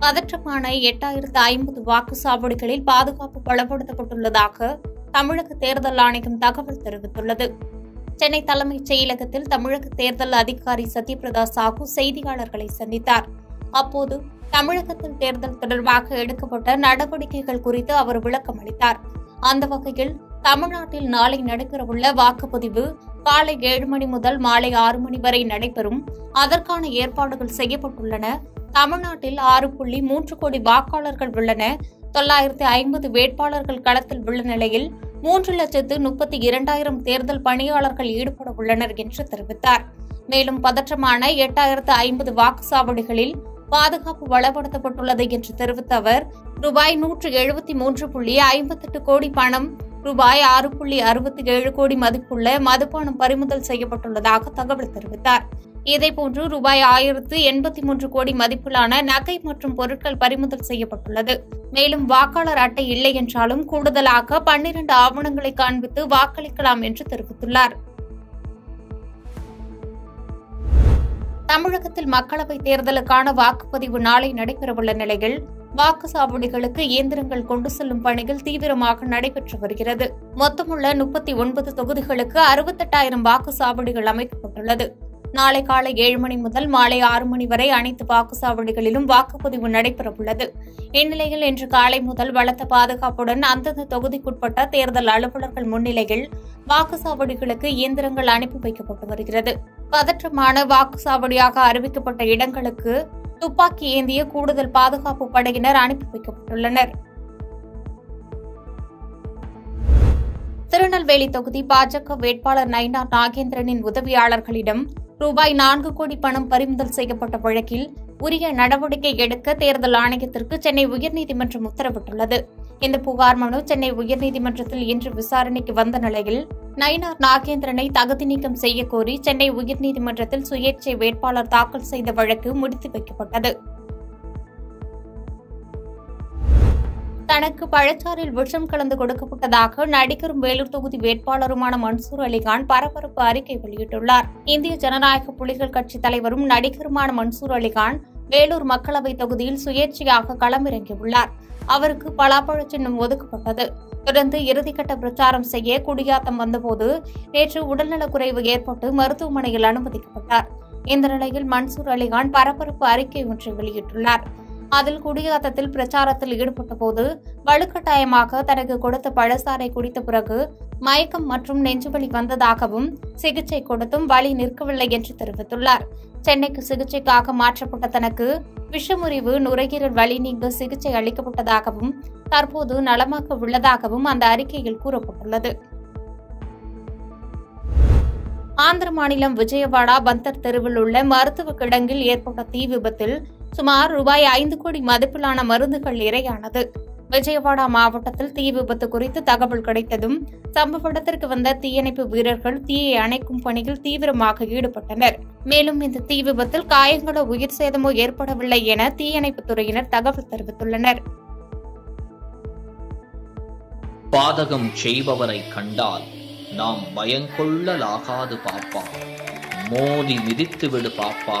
பதற்றமான எட்டாயிரத்து ஐம்பது வாக்குச்சாவடிகளில் பாதுகாப்பு பலப்படுத்தப்பட்டுள்ளதாக தமிழக தேர்தல் ஆணையம் தகவல் தெரிவித்துள்ளது. சென்னை தலைமைச் செயலகத்தில் தமிழக தேர்தல் அதிகாரி சத்யபிரதா சாஹூ செய்தியாளர்களை சந்தித்தார். அப்போது தமிழகத்தில் தேர்தல் தொடர்பாக எடுக்கப்பட்ட நடவடிக்கைகள் குறித்து அவர் விளக்கம் அளித்தார். அந்த வகையில் தமிழ்நாட்டில் நாளை நடைபெறவுள்ள வாக்குப்பதிவு காலை ஏழு மணி முதல் மாலை ஆறு மணி வரை நடைபெறும். அதற்கான ஏற்பாடுகள் செய்யப்பட்டுள்ளன. தமிழ்நாட்டில் ஆறு புள்ளி மூன்று கோடி வாக்காளர்கள் உள்ளன. தொள்ளாயிரத்து ஐம்பது வேட்பாளர்கள் களத்தில் உள்ள நிலையில் மூன்று லட்சத்து முப்பத்தி இரண்டாயிரம் தேர்தல் பணியாளர்கள் ஈடுபட உள்ளனர் என்று தெரிவித்தார். மேலும் பதற்றமான எட்டாயிரத்து ஐம்பது வாக்குச்சாவடிகளில் பாதுகாப்பு வளப்படுத்தப்பட்டுள்ளது என்று தெரிவித்த அவர் ரூபாய் நூற்று எழுபத்தி மூன்று புள்ளி ஐம்பத்தெட்டு கோடி பணம் ரூபாய் ஆறு புள்ளி அறுபத்தி ஏழு கோடி மதிப்புள்ள மதுபானம் பறிமுதல் செய்யப்பட்டுள்ளதாக தகவல் தெரிவித்தார். இதேபோன்று ரூபாய் ஆயிரத்து எண்பத்தி மூன்று கோடி மதிப்பிலான நகை மற்றும் பொருட்கள் பறிமுதல் செய்யப்பட்டுள்ளது. மேலும் வாக்காளர் அட்டை இல்லை என்றாலும் கூடுதலாக பன்னிரண்டு ஆவணங்களை காண்பித்து வாக்களிக்கலாம் என்று தெரிவித்துள்ளார். தமிழகத்தில் மக்களவைத் தேர்தலுக்கான வாக்குப்பதிவு நாளை நடைபெறவுள்ள நிலையில் வாக்குச்சாவடிகளுக்கு இயந்திரங்கள் கொண்டு செல்லும் பணிகள் தீவிரமாக நடைபெற்று வருகிறது. மொத்தமுள்ள முப்பத்தி ஒன்பது தொகுதிகளுக்கு அறுபத்தெட்டாயிரம் வாக்குச்சாவடிகள் அமைக்கப்பட்டுள்ளது. நாளை காலை ஏழு மணி முதல் மாலை ஆறு மணி வரை அனைத்து வாக்குச்சாவடிகளிலும் வாக்குப்பதிவு நடைபெறவுள்ளது. இந்நிலையில் இன்று காலை முதல் பலத்த பாதுகாப்புடன் அந்தந்த தொகுதிக்குட்பட்ட தேர்தல் அலுவலர்கள் முன்னிலையில் வாக்குச்சாவடிகளுக்கு இயந்திரங்கள் அனுப்பி வைக்கப்பட்டு வருகிறது. பதற்றமான வாக்குச்சாவடியாக அறிவிக்கப்பட்ட இடங்களுக்கு துப்பாக்கி ஏந்திய கூடுதல் பாதுகாப்பு படையினர் அனுப்பி வைக்கப்பட்டுள்ளனர். திருநெல்வேலி தொகுதி பாஜக வேட்பாளர் நைனா நாகேந்திரனின் உதவியாளர்களிடம் ரூபாய் நான்கு கோடி பணம் பறிமுதல் செய்யப்பட்ட வழக்கில் உரிய நடவடிக்கை எடுக்க தேர்தல் ஆணையத்திற்கு சென்னை உயர்நீதிமன்றம் உத்தரவிட்டுள்ளது. இந்த புகார் மனு சென்னை உயர்நீதிமன்றத்தில் இன்று விசாரணைக்கு வந்த நிலையில் நயினார் நாகேந்திரனை தகுதி நீக்கம் செய்யக்கோரி சென்னை உயர்நீதிமன்றத்தில் சுயேட்சை வேட்பாளர் தாக்கல் செய்த வழக்கு முடித்து வைக்கப்பட்டது. தனக்கு பழச்சாறில் விஷம் கலந்து கொடுக்கப்பட்டதாக நடிகரும் வேலூர் தொகுதி வேட்பாளருமான மன்சூர் அலிகான் பரபரப்பு அறிக்கை வெளியிட்டுள்ளார். இந்திய ஜனநாயக புலிகள் கட்சி தலைவரும் நடிகருமான மன்சூர் அலிகான் வேலூர் மக்களவைத் தொகுதியில் சுயேட்சையாக களமிறங்கியுள்ளார். அவருக்கு பலாப்பழ சின்னம் ஒதுக்கப்பட்டது. தொடர்ந்து இறுதிக்கட்ட பிரச்சாரம் செய்ய குடியாத்தம் வந்தபோது நேற்று உடல்நலக்குறைவு ஏற்பட்டு மருத்துவமனையில் அனுமதிக்கப்பட்டார். இந்த நிலையில் மன்சூர் அலிகான் பரபரப்பு அறிக்கை ஒன்றை வெளியிட்டுள்ளார். அதில் குடியாத்தத்தில் பிரச்சாரத்தில் ஈடுபட்டபோது வலுக்கட்டாயமாக தனக்கு கொடுத்த பழசாரை குடித்த பிறகு மயக்கம் மற்றும் நெஞ்சுவலி வந்ததாகவும் சிகிச்சை கொடுத்தும் வலி நிற்கவில்லை என்று தெரிவித்துள்ளார். சென்னைக்கு சிகிச்சைக்காக மாற்றப்பட்ட தனக்கு விஷமுறிவு நுரையீரல் வலி நீங்க சிகிச்சை அளிக்கப்பட்டதாகவும் தற்போது நலமாக உள்ளதாகவும் அந்த அறிக்கையில் கூறப்பட்டுள்ளது. ஆந்திர மாநிலம் விஜயவாடா பந்தர் தெருவில் உள்ள மருத்துவ கிடங்கில் ஏற்பட்ட தீ விபத்தில் சுமார் ரூபாய் ஐந்து கோடி மதிப்பிலான மருந்துகள் இரையானது விஜயவாடா மாவட்டத்தில் தீ விபத்து குறித்து தகவல் கிடைத்ததும் சம்பவ இடத்திற்கு வந்த தீயணைப்பு வீரர்கள் தீயை அணைக்கும் பணியில் தீவிரமாக ஈடுபட்டனர். மேலும் இந்த தீ விபத்தில் காயங்களோ உயிர் சேதமோ ஏற்படவில்லை என தீயணைப்பு துறையினர் தகவல் தெரிவித்துள்ளனர். பாதகம் செய்பவரை கண்டால் நாம் பயங்கொள்ளலாகாது பாப்பா. மோதி மிதித்து விடு பாப்பா.